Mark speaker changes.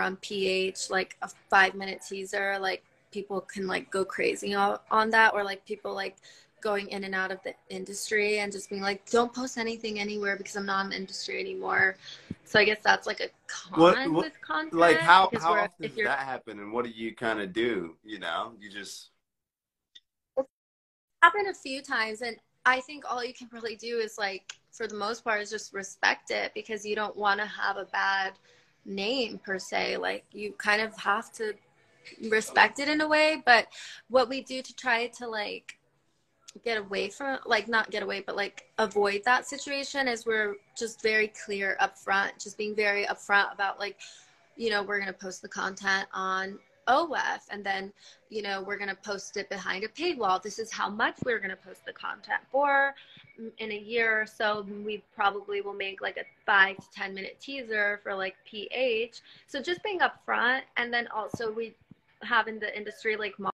Speaker 1: on PH, like a five minute teaser, like people can like go crazy on, on that, or like people like going in and out of the industry and just being like, don't post anything anywhere because I'm not in the industry anymore. So I guess that's like a con
Speaker 2: What- what-
Speaker 1: with content.
Speaker 2: Like how how often
Speaker 1: if
Speaker 2: does that happen, and what do you kind of do? You know, you just
Speaker 1: happened a few times and i think all you can really do is like for the most part is just respect it because you don't want to have a bad name per se like you kind of have to respect it in a way but what we do to try to like get away from like not get away but like avoid that situation is we're just very clear up front just being very upfront about like you know we're going to post the content on OF and then you know we're going to post it behind a paywall. This is how much we're going to post the content for Mm, in a year or so. We probably will make like a 5 to 10 minute teaser for like PH so just being upfront and then also we have in the industry like